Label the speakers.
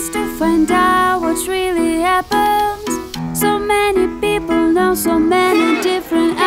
Speaker 1: chance to find out what's really happened. So many people know so many different.